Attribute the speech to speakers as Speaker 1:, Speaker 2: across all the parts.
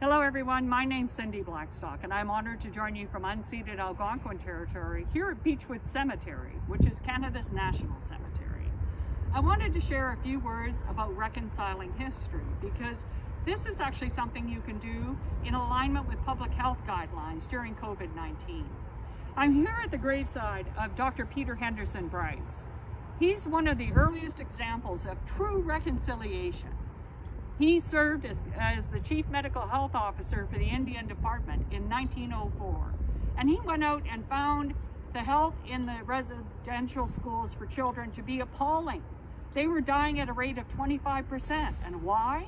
Speaker 1: Hello everyone, my name's Cindy Blackstock and I'm honored to join you from unceded Algonquin territory here at Beechwood Cemetery, which is Canada's national cemetery. I wanted to share a few words about reconciling history because this is actually something you can do in alignment with public health guidelines during COVID-19. I'm here at the graveside of Dr. Peter Henderson Bryce. He's one of the earliest examples of true reconciliation. He served as, as the Chief Medical Health Officer for the Indian Department in 1904. And he went out and found the health in the residential schools for children to be appalling. They were dying at a rate of 25%. And why?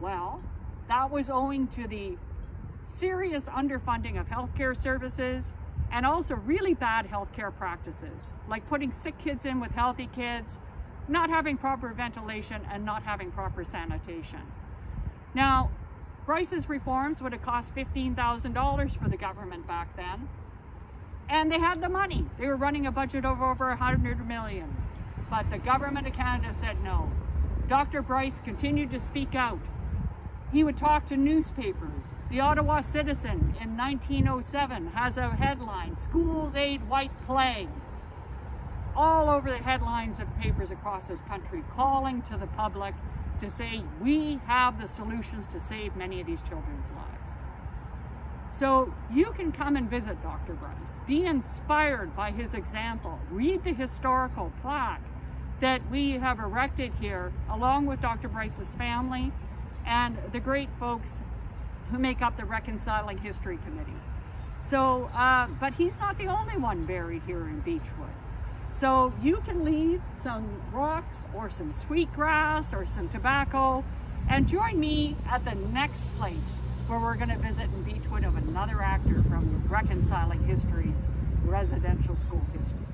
Speaker 1: Well, that was owing to the serious underfunding of healthcare services and also really bad healthcare practices, like putting sick kids in with healthy kids, not having proper ventilation, and not having proper sanitation. Now, Bryce's reforms would have cost $15,000 for the government back then, and they had the money. They were running a budget of over 100 million, but the government of Canada said no. Dr. Bryce continued to speak out he would talk to newspapers. The Ottawa Citizen in 1907 has a headline, Schools Aid White Plague. All over the headlines of papers across this country calling to the public to say, we have the solutions to save many of these children's lives. So you can come and visit Dr. Bryce, be inspired by his example, read the historical plaque that we have erected here along with Dr. Bryce's family and the great folks who make up the Reconciling History Committee. So, uh, but he's not the only one buried here in Beechwood. So you can leave some rocks or some sweet grass or some tobacco and join me at the next place where we're going to visit in Beechwood of another actor from Reconciling History's residential school history.